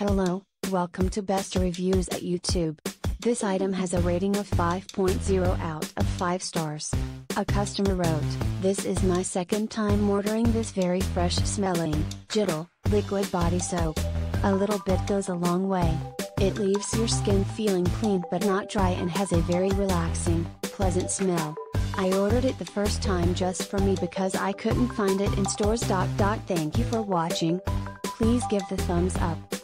Hello, welcome to Best Reviews at YouTube. This item has a rating of 5.0 out of 5 stars. A customer wrote, This is my second time ordering this very fresh smelling, Jittle, liquid body soap. A little bit goes a long way. It leaves your skin feeling clean but not dry and has a very relaxing, pleasant smell. I ordered it the first time just for me because I couldn't find it in stores. Thank you for watching. Please give the thumbs up.